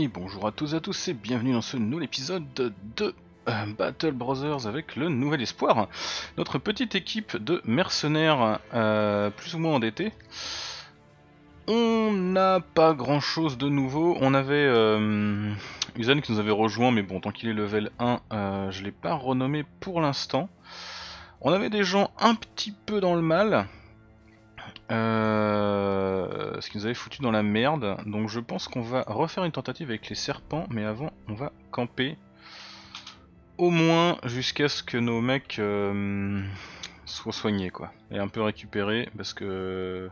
Et bonjour à tous et à tous et bienvenue dans ce nouvel épisode de euh, Battle Brothers avec le nouvel espoir. Notre petite équipe de mercenaires euh, plus ou moins endettés. On n'a pas grand chose de nouveau. On avait euh, qui nous avait rejoint, mais bon, tant qu'il est level 1, euh, je l'ai pas renommé pour l'instant. On avait des gens un petit peu dans le mal. Euh, ce qui nous avait foutu dans la merde. Donc je pense qu'on va refaire une tentative avec les serpents, mais avant on va camper. Au moins jusqu'à ce que nos mecs euh, soient soignés quoi. Et un peu récupérés parce que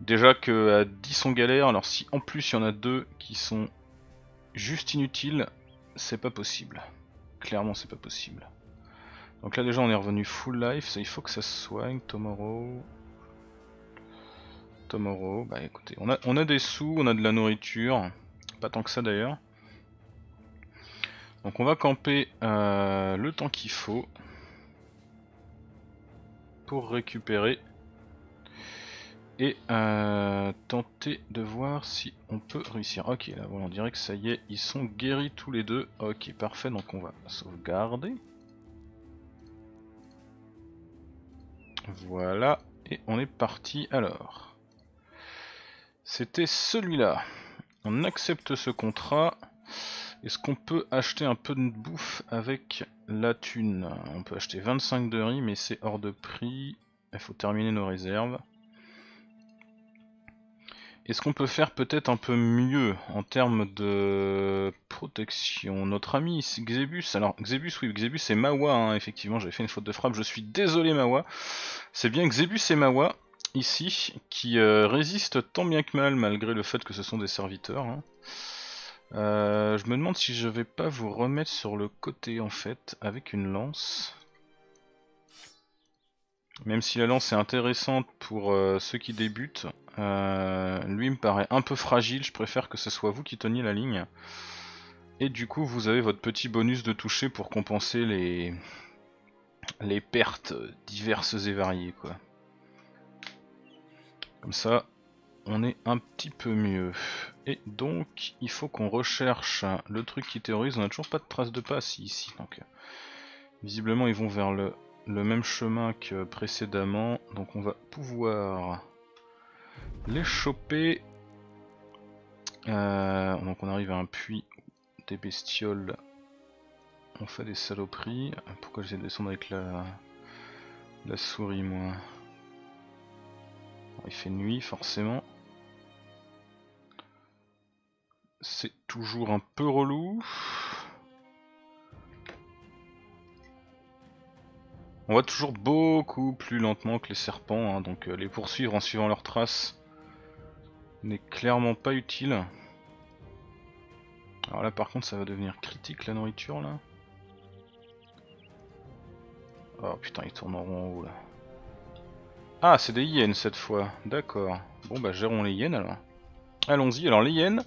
déjà que à 10 on galère, alors si en plus il y en a deux qui sont juste inutiles, c'est pas possible. Clairement c'est pas possible. Donc là déjà on est revenu full life, il faut que ça se soigne, tomorrow. Tomorrow, bah écoutez, on a, on a des sous, on a de la nourriture, pas tant que ça d'ailleurs. Donc on va camper euh, le temps qu'il faut pour récupérer et euh, tenter de voir si on peut réussir. Ok, là voilà, on dirait que ça y est, ils sont guéris tous les deux. Ok, parfait, donc on va sauvegarder. Voilà, et on est parti alors. C'était celui-là. On accepte ce contrat. Est-ce qu'on peut acheter un peu de bouffe avec la thune? On peut acheter 25 de riz, mais c'est hors de prix. Il faut terminer nos réserves. Est-ce qu'on peut faire peut-être un peu mieux en termes de protection? Notre ami Xebus, alors Xebus, oui, Xebus c'est Mawa, hein, effectivement, j'avais fait une faute de frappe, je suis désolé Mawa. C'est bien Xebus et Mawa, ici, qui euh, résistent tant bien que mal, malgré le fait que ce sont des serviteurs. hein. Euh, je me demande si je vais pas vous remettre sur le côté, en fait, avec une lance. Même si la lance est intéressante pour euh, ceux qui débutent, lui me paraît un peu fragile, je préfère que ce soit vous qui teniez la ligne. Et du coup vous avez votre petit bonus de toucher pour compenser les, les pertes diverses et variées quoi. Comme ça on est un petit peu mieux. Et donc il faut qu'on recherche le truc qui terrorise, on a toujours pas de traces de pas ici, donc euh, visiblement ils vont vers le même chemin que précédemment, donc on va pouvoir les choper. Euh, donc on arrive à un puits des bestioles, on fait des saloperies. Pourquoi j'essaie de descendre avec la souris moi? Il fait nuit forcément. C'est toujours un peu relou. On va toujours beaucoup plus lentement que les serpents, hein, donc euh, les poursuivre en suivant leurs traces n'est clairement pas utile. Alors là par contre ça va devenir critique la nourriture là. Oh putain ils tournent en rond en haut là. Ah c'est des hyènes cette fois, d'accord. Bon bah gérons les hyènes alors. Allons-y, alors les hyènes,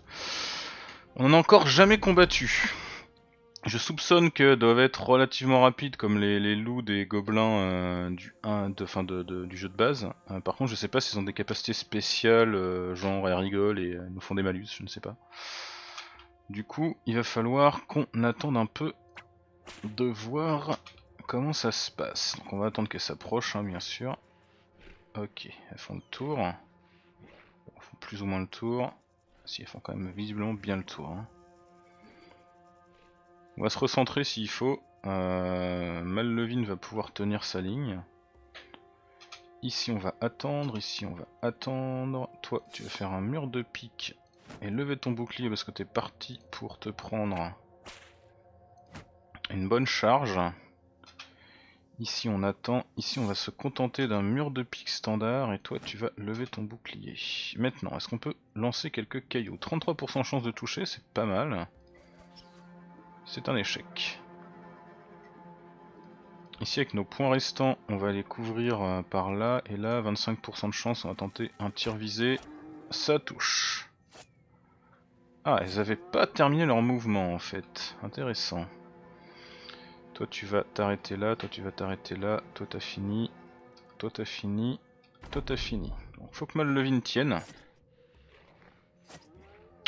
on n'en a encore jamais combattu. Je soupçonne que doivent être relativement rapides comme les, loups des gobelins euh, du, 1, de, fin de, de- du jeu de base. Euh, par contre, je sais pas s'ils ont des capacités spéciales, euh, genre elles rigolent et nous font des malus, je ne sais pas. Du coup, il va falloir qu'on attende un peu de voir comment ça se passe. Donc on va attendre qu'elles s'approchent, hein, bien sûr. Ok, elles font le tour. Elles font plus ou moins le tour. Si elles font quand même visiblement bien le tour. hein. On va se recentrer s'il faut. Euh, Mallevine va pouvoir tenir sa ligne. Ici on va attendre, ici on va attendre. Toi tu vas faire un mur de pique et lever ton bouclier parce que t'es parti pour te prendre une bonne charge. Ici on attend, ici on va se contenter d'un mur de pique standard et toi tu vas lever ton bouclier. Maintenant, est-ce qu'on peut lancer quelques cailloux? 33% chance de toucher, c'est pas mal. C'est un échec. Ici avec nos points restants, on va les couvrir euh, par là, et là 25% de chance, on va tenter un tir visé, ça touche. Ah, elles avaient pas terminé leur mouvement en fait, intéressant. Toi tu vas t'arrêter là, toi tu vas t'arrêter là, toi t'as fini, toi t'as fini, toi t'as fini. Donc faut que Mallevine tienne.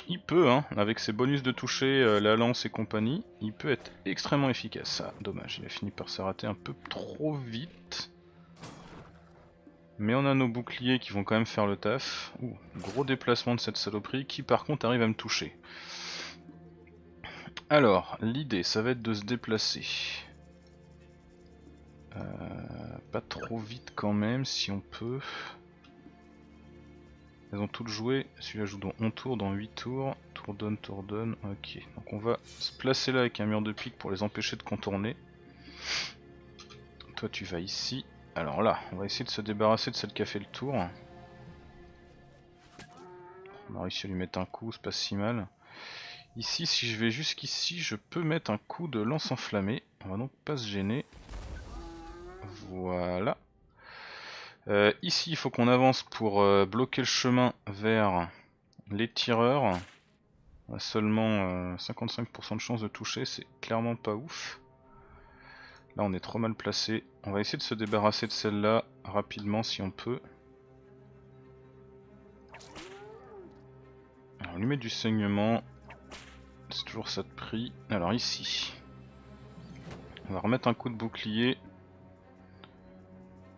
Il peut, hein, avec ses bonus de toucher, euh, la lance et compagnie, il peut être extrêmement efficace. Ah, dommage, il a fini par se rater un peu trop vite. Mais on a nos boucliers qui vont quand même faire le taf. Ouh, gros déplacement de cette saloperie qui par contre arrive à me toucher. Alors, l'idée ça va être de se déplacer. Euh, pas trop vite quand même si on peut. Elles ont toutes joué, celui-là joue dans 11 tours, dans 8 tours. Tour donne, tour donne, ok. Donc on va se placer là avec un mur de pique pour les empêcher de contourner. Toi tu vas ici. Alors là, on va essayer de se débarrasser de celle qui a fait le tour. On a réussi à lui mettre un coup, c'est pas si mal. Ici, si je vais jusqu'ici, je peux mettre un coup de lance enflammée. On va donc pas se gêner. Voilà. Euh, ici, il faut qu'on avance pour euh, bloquer le chemin vers les tireurs. On a seulement 55% euh, de chance de toucher, c'est clairement pas ouf. Là on est trop mal placé. On va essayer de se débarrasser de celle-là rapidement si on peut. on lui met du saignement. C'est toujours ça de prix. Alors ici. On va remettre un coup de bouclier.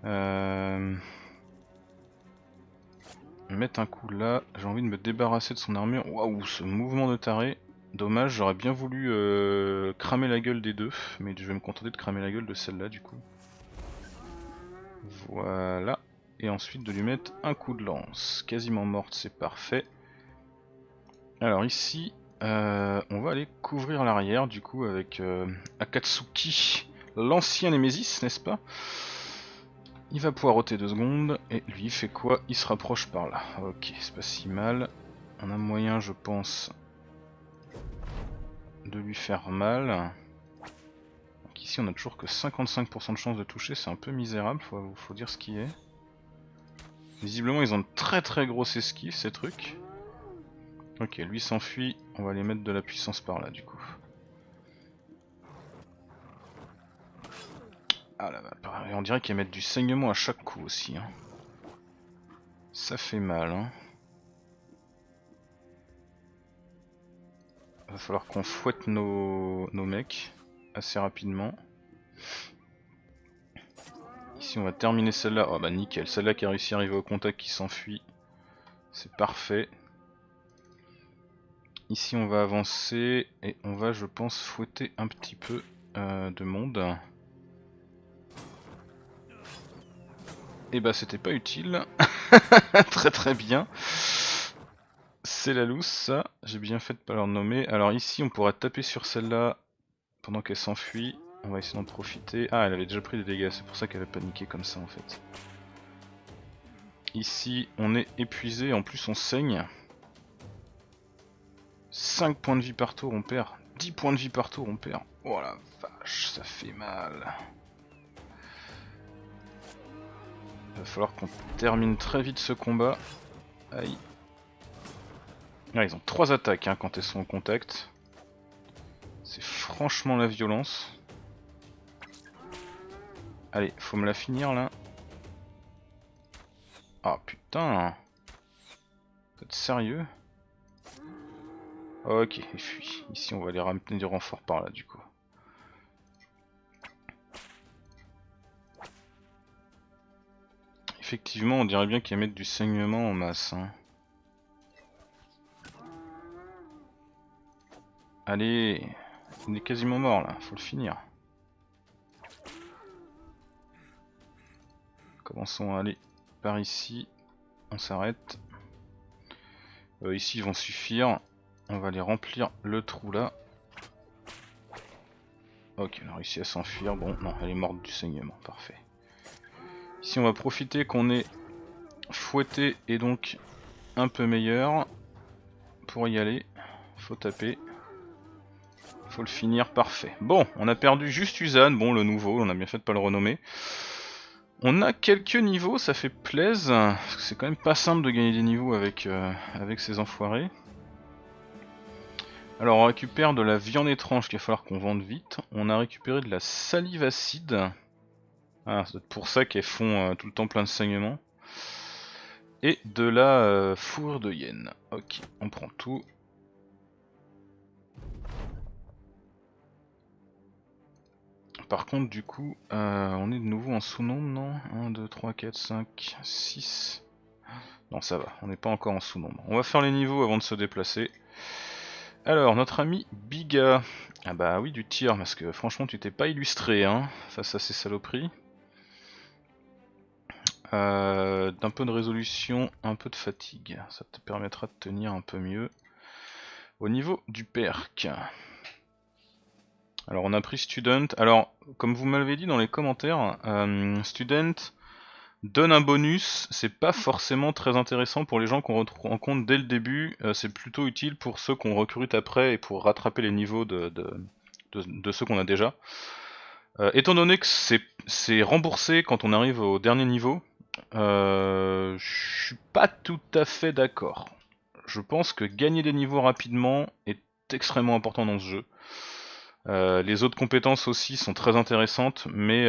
Euh... Mettre un coup là. J'ai envie de me débarrasser de son armure. Waouh, ce mouvement de taré. Dommage, j'aurais bien voulu euh, cramer la gueule des deux, mais je vais me contenter de cramer la gueule de celle-là du coup. Voilà. Et ensuite de lui mettre un coup de lance. Quasiment morte, c'est parfait. Alors ici, euh, on va aller couvrir l'arrière du coup avec euh, Akatsuki, l'ancien Nemesis, n'est-ce pas? Il va ôter deux secondes, et lui il fait quoi? Il se rapproche par là. Ok, c'est pas si mal. On a moyen, je pense, de lui faire mal. Ici on a toujours que 55% de chance de toucher, c'est un peu misérable, faut, faut dire ce qui est. Visiblement ils ont très très grosses esquives ces trucs. Ok, lui s'enfuit, on va aller mettre de la puissance par là du coup. Ah là, on dirait qu'ils mettent du saignement à chaque coup aussi. Hein. Ça fait mal. Hein. Va falloir qu'on fouette nos, mecs assez rapidement. Ici on va terminer celle-là. Oh bah nickel, celle-là qui a réussi à arriver au contact qui s'enfuit. C'est parfait. Ici on va avancer et on va je pense fouetter un petit peu euh, de monde. Et bah c'était pas utile. très très bien. C'est la loose j'ai bien fait de pas leur nommer. Alors ici on pourra taper sur celle-là pendant qu'elle s'enfuit. On va essayer d'en profiter. Ah elle avait déjà pris des dégâts, c'est pour ça qu'elle a paniqué comme ça en fait. Ici on est épuisé, en plus on saigne. 5 points de vie par tour on perd. 10 points de vie par tour on perd. Oh la vache, ça fait mal. Il va falloir qu'on termine très vite ce combat. Aïe. Ah, ils ont trois attaques hein, quand elles sont en contact. C'est franchement la violence. Allez, faut me la finir là. Ah putain Vous êtes sérieux Ok, il fuit. Ici on va aller ramener du renfort par là du coup. Effectivement on dirait bien qu'il y a mettre du saignement en masse. Hein. Allez, on est quasiment mort là, faut le finir. Commençons à aller par ici, on s'arrête. Euh, ici ils vont suffire, on va aller remplir le trou là. Ok, on a réussi à s'enfuir, bon non, elle est morte du saignement, parfait. Ici on va profiter qu'on est fouetté et donc un peu meilleur. Pour y aller, faut taper faut le finir parfait. Bon, on a perdu juste Usan, bon le nouveau, on a bien fait de pas le renommer. On a quelques niveaux, ça fait plaise, parce que c'est quand même pas simple de gagner des niveaux avec, euh, avec ces enfoirés. Alors on récupère de la viande étrange qu'il va falloir qu'on vende vite. On a récupéré de la salive acide. Ah, c'est pour ça qu'elles font euh, tout le temps plein de saignements. Et de la euh, fourrure de hyène. Ok, on prend tout. Par contre, du coup, euh, on est de nouveau en sous-nombre, non? 1, 2, 3, 4, 5, 6. Non, ça va, on n'est pas encore en sous-nombre. On va faire les niveaux avant de se déplacer. Alors, notre ami Biga. Ah bah oui, du tir, parce que franchement, tu t'es pas illustré hein, face à ces saloperies. Euh, D'un peu de résolution, un peu de fatigue. Ça te permettra de tenir un peu mieux. Au niveau du perk. Alors on a pris Student. Alors, comme vous m'avez dit dans les commentaires, euh, Student donne un bonus, c'est pas forcément très intéressant pour les gens qu'on rencontre dès le début, euh, c'est plutôt utile pour ceux qu'on recrute après et pour rattraper les niveaux de, de, ceux qu'on a déjà. Euh, étant donné que c'est remboursé quand on arrive au dernier niveau, euh, je suis pas tout à fait d'accord. Je pense que gagner des niveaux rapidement est extrêmement important dans ce jeu. les autres compétences aussi sont très intéressantes, mais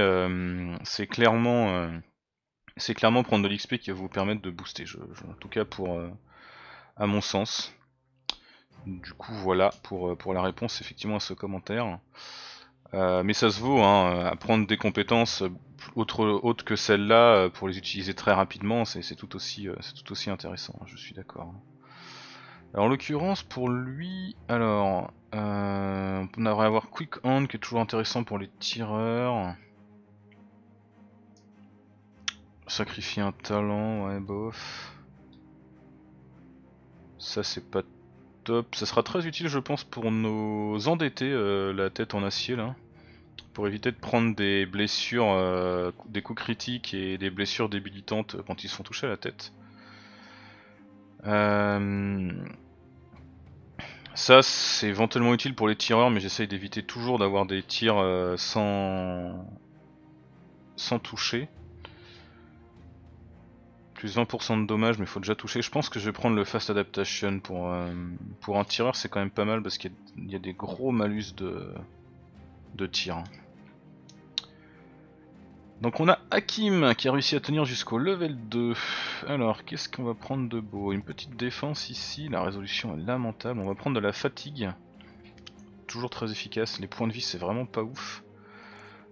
c'est clairement c'est clairement prendre de l'XP qui va vous permettre de booster, en tout cas pour euh, à mon sens. Du coup voilà pour, euh, la réponse effectivement à ce commentaire. Euh, mais ça se vaut, hein, à prendre des compétences autres, que celles-là pour les utiliser très rapidement, c'est tout, aussi, intéressant, je suis d'accord. Alors en l'occurrence pour lui, alors on devrait avoir Quick Hand qui est toujours intéressant pour les tireurs. Sacrifier un talent, ouais, bof. Ça, c'est pas top. Ça sera très utile, je pense, pour nos endettés, euh, la tête en acier, là. Pour éviter de prendre des blessures, euh, des coups critiques et des blessures débilitantes quand ils sont touchés à la tête. Euh, ça, c'est éventuellement utile pour les tireurs, mais j'essaye d'éviter toujours d'avoir des tirs sans... sans toucher. Plus 20% de dommages, mais il faut déjà toucher. Je pense que je vais prendre le Fast Adaptation pour, euh, pour un tireur, c'est quand même pas mal parce qu'il y, a des gros malus de, de tir. Donc on a Hakim qui a réussi à tenir jusqu'au level 2. Alors qu'est-ce qu'on va prendre de beau? Une petite défense ici, la résolution est lamentable. On va prendre de la fatigue. Toujours très efficace, les points de vie c'est vraiment pas ouf.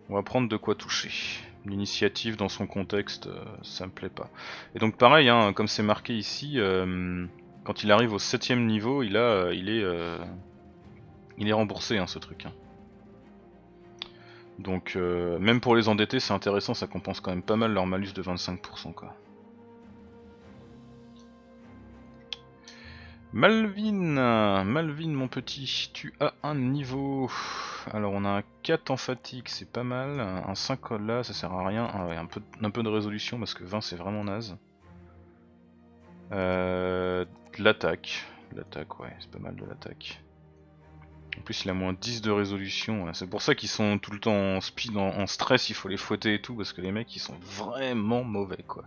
On va prendre de quoi toucher l'initiative dans son contexte, euh, ça me plaît pas. Et donc pareil, hein, comme c'est marqué ici, euh, quand il arrive au septième niveau, il a, euh, il est, remboursé hein, ce truc. Hein. Donc même pour les endettés, c'est intéressant, ça compense quand même pas mal leur malus de 25% quoi. Malvin, Malvin mon petit, tu as un niveau. Alors on a un 4 en fatigue, c'est pas mal. Un 5 là, ça sert à rien. Ah un, peu, de résolution parce que 20 c'est vraiment naze. Euh, de l'attaque. L'attaque, ouais, c'est pas mal de l'attaque. En plus il a moins 10 de résolution, c'est pour ça qu'ils sont tout le temps en speed, en, stress, il faut les fouetter et tout, parce que les mecs ils sont vraiment mauvais quoi.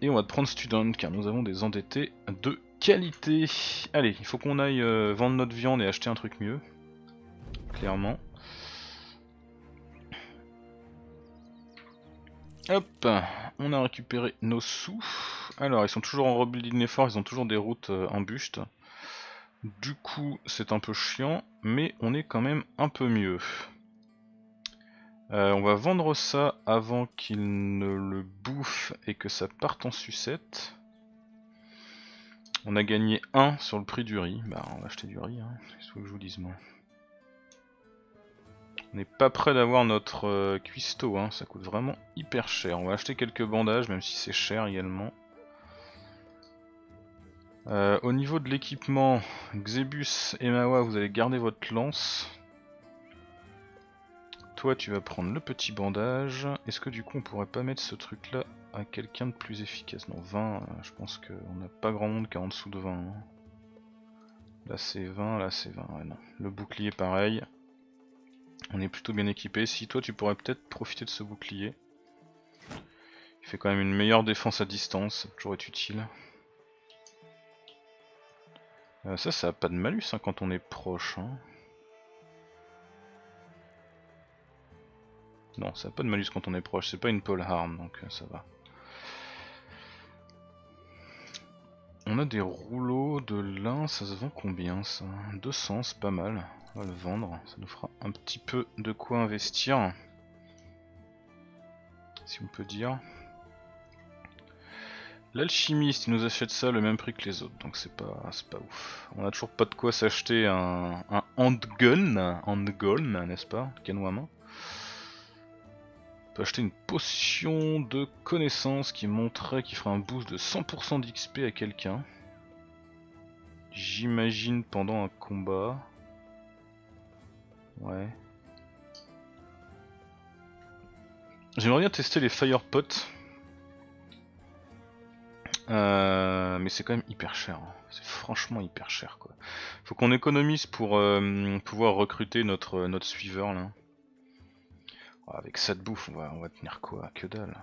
Et on va te prendre student car nous avons des endettés de qualité. Allez, il faut qu'on aille euh, vendre notre viande et acheter un truc mieux. Clairement. Hop, on a récupéré nos sous. Alors, ils sont toujours en rebuilding effort, ils ont toujours des routes euh, en buste. Du coup, c'est un peu chiant, mais on est quand même un peu mieux. Euh, on va vendre ça avant qu'il ne le bouffe et que ça parte en sucette. On a gagné 1 sur le prix du riz. Bah on va acheter du riz, hein. qu'est-ce que je vous dise moi? On n'est pas prêt d'avoir notre euh, cuistot, hein. ça coûte vraiment hyper cher. On va acheter quelques bandages, même si c'est cher également. Euh, au niveau de l'équipement, Xebus et Mawa, vous allez garder votre lance. Toi, tu vas prendre le petit bandage. Est-ce que du coup, on pourrait pas mettre ce truc-là à quelqu'un de plus efficace Non, 20, euh, je pense qu'on n'a pas grand monde qui est en dessous de 20. Hein. Là, c'est 20, là, c'est 20. Ouais, non. Le bouclier, pareil. On est plutôt bien équipé. Si toi, tu pourrais peut-être profiter de ce bouclier. Il fait quand même une meilleure défense à distance, ça toujours être utile. Euh, ça, ça a pas de malus hein, quand on est proche. Hein. Non, ça n'a pas de malus quand on est proche, c'est pas une pole harm, donc euh, ça va. On a des rouleaux de lin, ça se vend combien ça? 200, c'est pas mal. On va le vendre, ça nous fera un petit peu de quoi investir. Si on peut dire. L'alchimiste, il nous achète ça le même prix que les autres, donc c'est pas, pas ouf. On a toujours pas de quoi s'acheter un, un handgun, handgun, n'est-ce pas? Kenwama. On peut acheter une potion de connaissance qui montrait qu'il ferait un boost de 100% d'XP à quelqu'un. J'imagine pendant un combat. Ouais. J'aimerais bien tester les Firepots. Euh, mais c'est quand même hyper cher. Hein. C'est franchement hyper cher quoi. Faut qu'on économise pour euh, pouvoir recruter notre, notre suiveur là. Avec ça de bouffe, on va, tenir quoi Que dalle.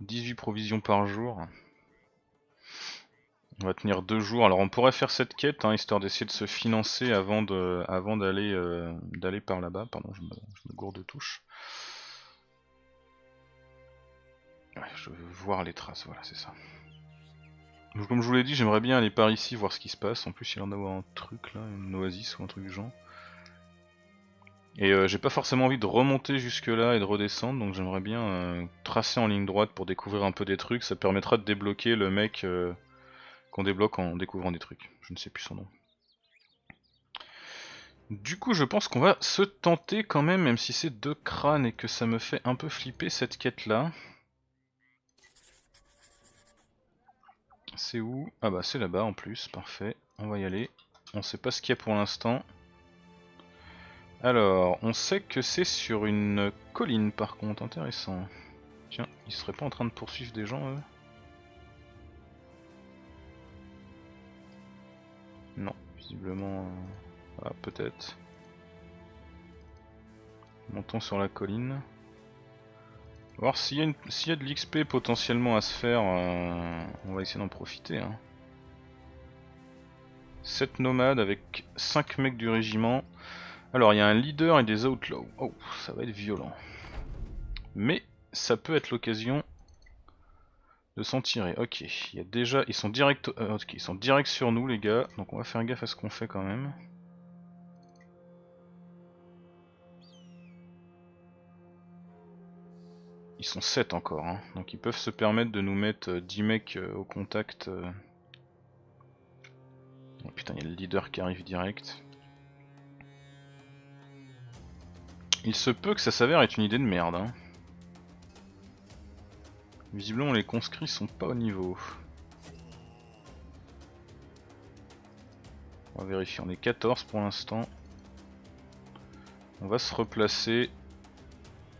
18 provisions par jour. On va tenir deux jours. Alors on pourrait faire cette quête, hein, histoire d'essayer de se financer avant euh, d'aller par là-bas. Pardon, je me, gourde de touche. je veux voir les traces, voilà, c'est ça. Comme je vous l'ai dit, j'aimerais bien aller par ici, voir ce qui se passe. En plus, il y en a un truc là, une oasis ou un truc du genre. Et euh, j'ai pas forcément envie de remonter jusque là et de redescendre, donc j'aimerais bien euh, tracer en ligne droite pour découvrir un peu des trucs. Ça permettra de débloquer le mec euh, qu'on débloque en découvrant des trucs. Je ne sais plus son nom. Du coup, je pense qu'on va se tenter quand même, même si c'est deux crânes et que ça me fait un peu flipper cette quête là. C'est où? Ah bah c'est là-bas en plus, parfait. On va y aller. On sait pas ce qu'il y a pour l'instant. Alors, on sait que c'est sur une colline par contre, intéressant. Tiens, ils seraient pas en train de poursuivre des gens eux? Non, visiblement... Ah, peut-être. Montons sur la colline. Voir s'il y, a de l'XP potentiellement à se faire, euh, on va essayer d'en profiter. Hein. 7 nomades avec 5 mecs du régiment. Alors il y a un leader et des outlaws. Oh, ça va être violent. Mais ça peut être l'occasion de s'en tirer. Ok, il y a déjà, ils sont direct, euh, ils sont direct sur nous les gars, donc on va faire gaffe à ce qu'on fait quand même. Ils sont 7 encore, hein. donc ils peuvent se permettre de nous mettre 10 euh, mecs euh, au contact. Oh putain, il y a le leader qui arrive direct. Il se peut que ça s'avère être une idée de merde. Hein. Visiblement les conscrits sont pas au niveau. On va vérifier, on est 14 pour l'instant. On va se replacer.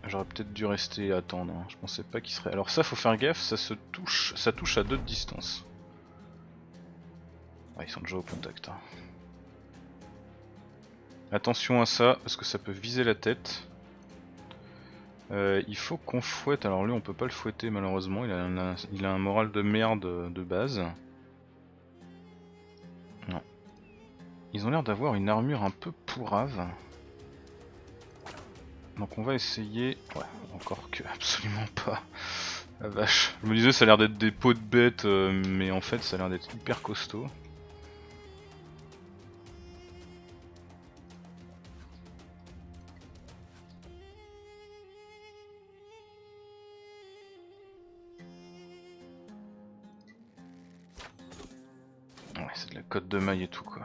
J'aurais peut-être dû rester attendre, hein. je pensais pas qu'il serait... Alors ça faut faire gaffe, ça se touche, ça touche à deux de distance. Ah, ils sont déjà au contact. Hein. Attention à ça, parce que ça peut viser la tête. Euh, il faut qu'on fouette, alors lui on peut pas le fouetter malheureusement, il a un, moral de merde de base. Non. Ils ont l'air d'avoir une armure un peu pourrave. Donc on va essayer... Ouais, encore que absolument pas. La vache. Je me disais ça a l'air d'être des pots de bête, euh, mais en fait ça a l'air d'être hyper costaud. Code de maille et tout quoi.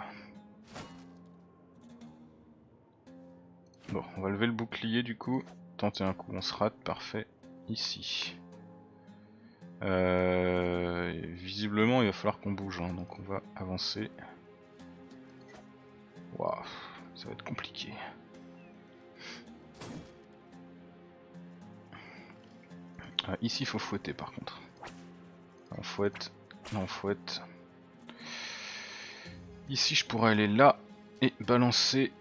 Bon, on va lever le bouclier du coup. Tenter un coup, on se rate, parfait. Ici. Euh, visiblement, il va falloir qu'on bouge, hein, donc on va avancer. Waouh, ça va être compliqué. Ah, ici, il faut fouetter par contre. On fouette, on fouette. Ici je pourrais aller là et balancer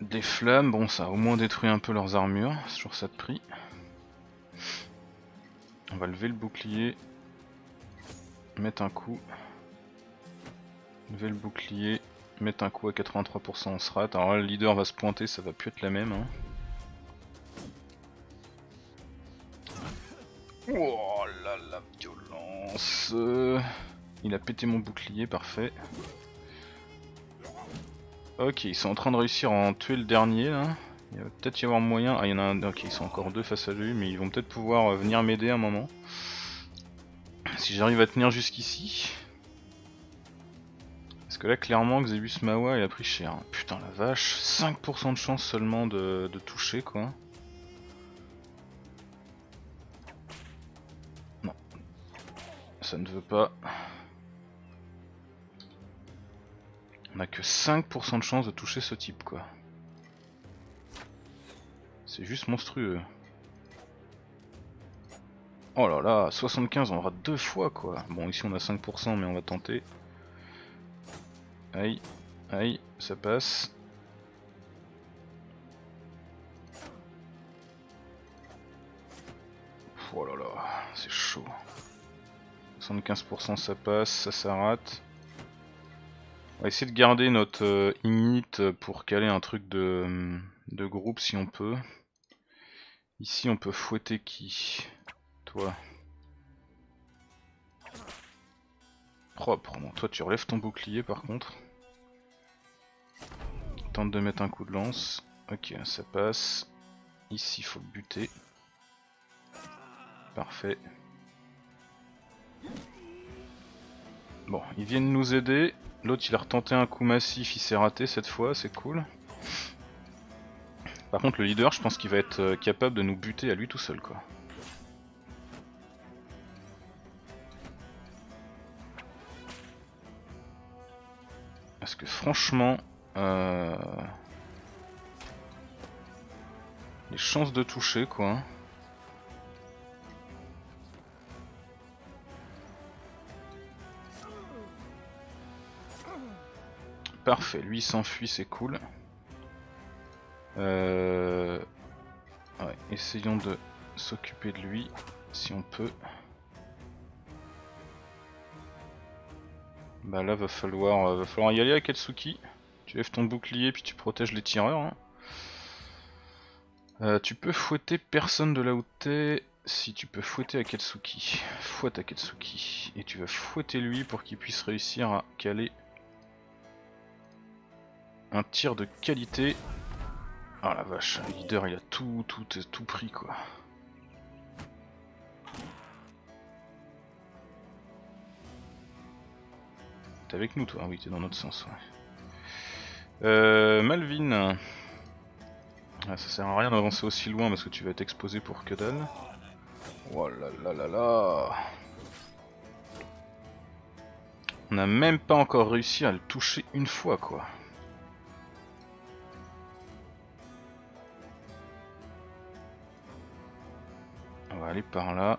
des flammes. Bon ça a au moins détruit un peu leurs armures, c'est toujours ça de prix. On va lever le bouclier, mettre un coup, lever le bouclier, mettre un coup à 83% on se rate. Alors le leader va se pointer, ça va plus être la même. Hein. Oh là la violence il a pété mon bouclier, parfait. Ok, ils sont en train de réussir à en tuer le dernier là. Il va peut-être y avoir moyen. Ah, il y en a un. Ok, ils sont encore deux face à lui, mais ils vont peut-être pouvoir euh, venir m'aider un moment. Si j'arrive à tenir jusqu'ici. Parce que là, clairement, Xebius Mawa il a pris cher. Putain, la vache. 5% de chance seulement de toucher quoi. Non. Ça ne veut pas. On a que 5% de chance de toucher ce type quoi. C'est juste monstrueux. Oh là là, 75, on rate deux fois quoi. Bon ici on a 5% mais on va tenter. Aïe, aïe, ça passe. Oh là là, c'est chaud. 75% ça passe, ça ça rate. On va essayer de garder notre euh, init pour caler un truc de, de groupe si on peut. Ici on peut fouetter qui? Toi. Propre, bon, toi tu relèves ton bouclier par contre. Tente de mettre un coup de lance. Ok, ça passe. Ici il faut le buter. Parfait. Bon, ils viennent nous aider. L'autre il a retenté un coup massif, il s'est raté cette fois, c'est cool. Par contre le leader je pense qu'il va être euh, capable de nous buter à lui tout seul quoi. Parce que franchement... Euh... Les chances de toucher quoi. Parfait, lui s'enfuit, c'est cool. Euh... Ouais, essayons de s'occuper de lui, si on peut. Bah là va falloir, euh, va falloir y aller à Katsuki. Tu lèves ton bouclier puis tu protèges les tireurs. Hein. Euh, tu peux fouetter personne de là où t'es. Si tu peux fouetter Akatsuki, fouette Akatsuki. Et tu vas fouetter lui pour qu'il puisse réussir à caler un tir de qualité. Ah la vache, le leader il a tout, tout, tout pris quoi. T'es avec nous toi Ah oui, t'es dans notre sens. Ouais. Euh, Malvin. Ah, ça sert à rien d'avancer aussi loin parce que tu vas être exposé pour que dalle. Oh là là là là On n'a même pas encore réussi à le toucher une fois quoi. Aller par là.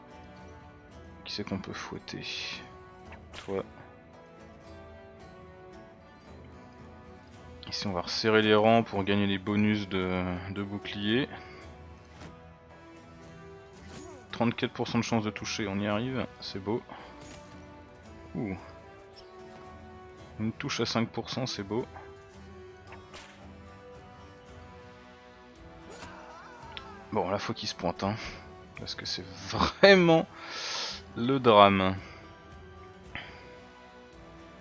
Qui c'est qu'on peut fouetter? Toi. Ici on va resserrer les rangs pour gagner les bonus de, de bouclier. 34% de chance de toucher, on y arrive, c'est beau. Ouh. Une touche à 5%, c'est beau. Bon, là faut qu'il se pointe, hein, parce que c'est vraiment le drame.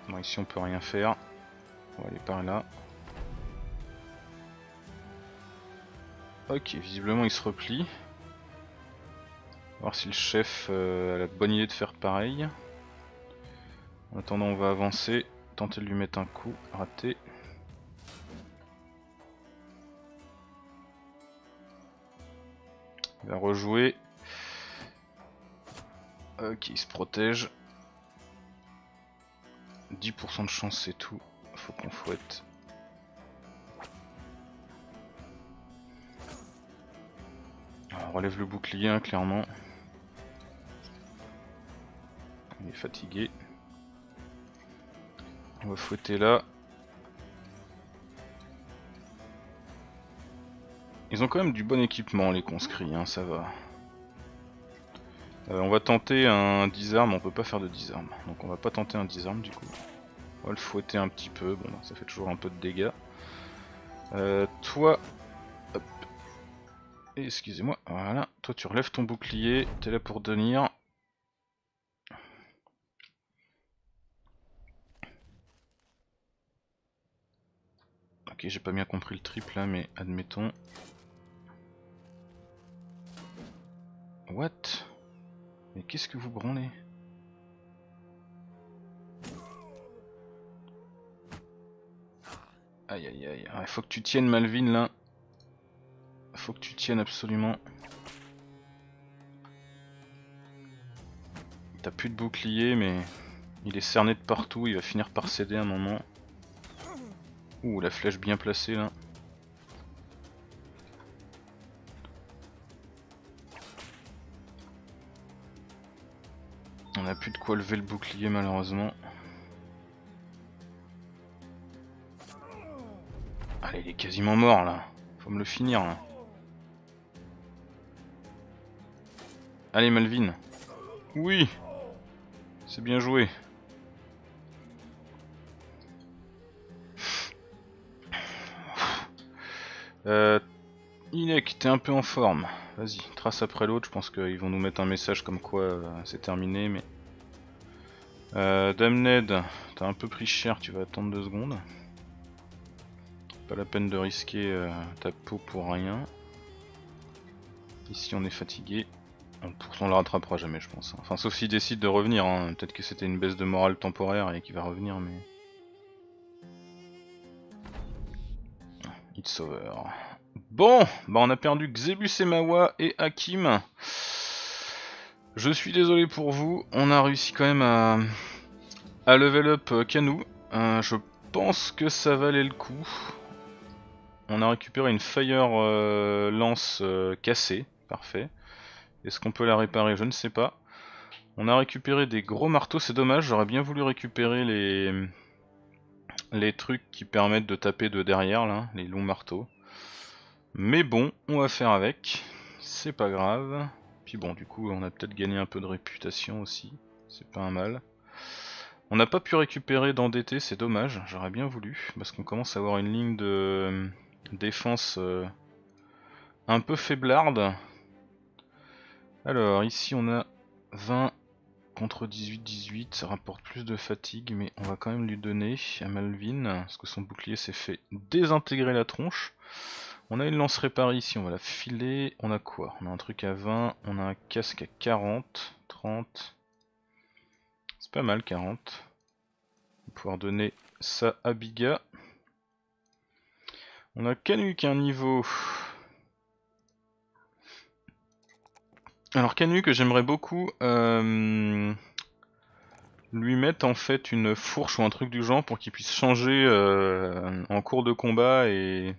Bon, ici on peut rien faire. On va aller par là. Ok, visiblement il se replie. Voir si le chef euh, a la bonne idée de faire pareil. En attendant on va avancer, tenter de lui mettre un coup, raté. Il va rejouer. Ok, il se protège. 10% de chance c'est tout, faut qu'on fouette. On relève le bouclier hein, clairement. Il est fatigué. On va fouetter là. Ils ont quand même du bon équipement les conscrits, hein, ça va. Euh, on va tenter un disarm, on peut pas faire de disarm. Donc on va pas tenter un disarm du coup. On va le fouetter un petit peu, bon ça fait toujours un peu de dégâts. Euh, toi, excusez-moi, voilà, toi tu relèves ton bouclier, t'es là pour tenir. Ok, j'ai pas bien compris le triple là, mais admettons. What? Mais qu'est-ce que vous branlez? Aïe aïe aïe, il faut que tu tiennes Malvin là. Faut que tu tiennes absolument. T'as plus de bouclier mais il est cerné de partout, il va finir par céder un moment. Ouh la flèche bien placée là. Plus de quoi lever le bouclier malheureusement. Allez il est quasiment mort là. Faut me le finir là. Allez Malvin. Oui C'est bien joué. Euh, Inek, t'es un peu en forme. Vas-y, trace après l'autre. Je pense qu'ils vont nous mettre un message comme quoi euh, c'est terminé. Mais euh, Damned, t'as un peu pris cher. Tu vas attendre deux secondes. Pas la peine de risquer euh, ta peau pour rien. Ici, on est fatigué. On, le rattrapera jamais, je pense. Enfin, sauf s'il décide de revenir. Hein. Peut-être que c'était une baisse de morale temporaire et qu'il va revenir, mais. It's over. Bon, bah on a perdu Xebus Mawa et Hakim. Je suis désolé pour vous, on a réussi quand même à, à level up Kanu. Euh, je pense que ça valait le coup. On a récupéré une Fire euh, Lance euh, cassée, parfait. Est-ce qu'on peut la réparer? Je ne sais pas. On a récupéré des gros marteaux, c'est dommage, j'aurais bien voulu récupérer les les trucs qui permettent de taper de derrière là, les longs marteaux. Mais bon, on va faire avec, c'est pas grave. Bon, du coup, on a peut-être gagné un peu de réputation aussi, c'est pas un mal. On n'a pas pu récupérer d'endetté, c'est dommage, j'aurais bien voulu, parce qu'on commence à avoir une ligne de défense euh, un peu faiblarde. Alors, ici on a 20 contre 18-18, ça rapporte plus de fatigue, mais on va quand même lui donner à Malvin, parce que son bouclier s'est fait désintégrer la tronche. On a une lance réparée ici, on va la filer. On a quoi? On a un truc à 20, on a un casque à 40, 30. C'est pas mal 40. On va pouvoir donner ça à Biga. On a Canu qui un niveau Alors Canu que j'aimerais beaucoup euh, lui mettre en fait une fourche ou un truc du genre pour qu'il puisse changer euh, en cours de combat et,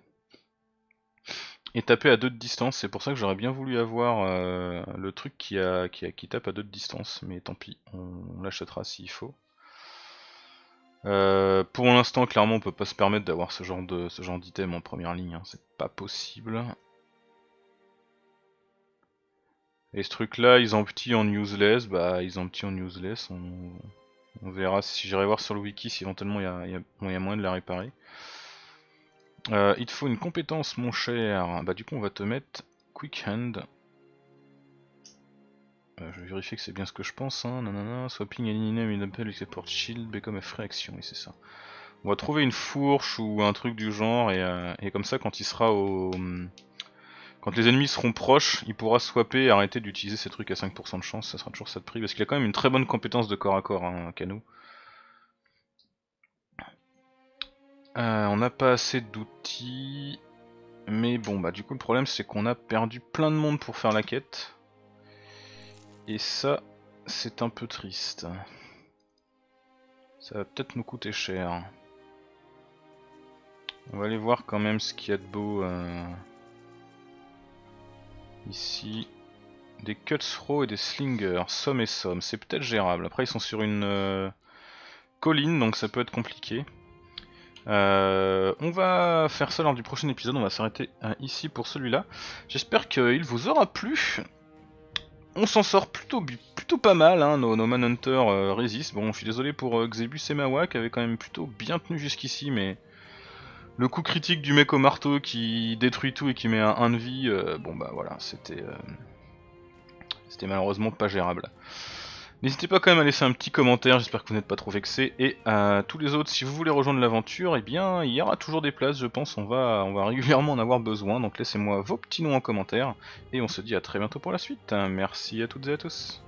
et taper à deux de distance. C'est pour ça que j'aurais bien voulu avoir euh, le truc qui, tape à deux de distance, mais tant pis, on, l'achètera s'il faut. pour l'instant, clairement, on peut pas se permettre d'avoir ce genre d'item en première ligne, hein. c'est pas possible. Et ce truc là, ils ont petit en useless, bah ils ont petit en useless, on, verra si j'irai voir sur le wiki si éventuellement il y a, moyen de la réparer. Euh, il te faut une compétence mon cher, bah du coup on va te mettre Quick Hand. Euh, je vais vérifier que c'est bien ce que je pense, hein. nanana, swapping an une appel export shield become a free action, oui c'est ça. On va trouver une fourche ou un truc du genre et, euh, et comme ça quand il sera au... Quand les ennemis seront proches, il pourra swapper et arrêter d'utiliser ces trucs à 5% de chance, ça sera toujours ça de prix, parce qu'il a quand même une très bonne compétence de corps à corps, hein, Kano. Euh, on n'a pas assez d'outils, mais bon, bah du coup le problème c'est qu'on a perdu plein de monde pour faire la quête. Et ça, c'est un peu triste. Ça va peut-être nous coûter cher. On va aller voir quand même ce qu'il y a de beau... Euh, Ici, des throw et des slingers, somme et somme, c'est peut-être gérable. Après ils sont sur une euh, colline donc ça peut être compliqué. Euh, on va faire ça lors du prochain épisode, on va s'arrêter euh, ici pour celui-là. J'espère qu'il vous aura plu. On s'en sort plutôt, pas mal, hein, nos, nos Manhunter résistent. Bon, je suis désolé pour Xebus et Mawa qui avaient quand même plutôt bien tenu jusqu'ici, mais le coup critique du mec au marteau qui détruit tout et qui met un 1 de vie, euh, bon bah voilà, euh, c'était malheureusement pas gérable. N'hésitez pas quand même à laisser un petit commentaire, j'espère que vous n'êtes pas trop vexés. Et à tous les autres, si vous voulez rejoindre l'aventure, eh bien, il y aura toujours des places, je pense, on va, on va régulièrement en avoir besoin. Donc laissez-moi vos petits noms en commentaire, et on se dit à très bientôt pour la suite. Merci à toutes et à tous.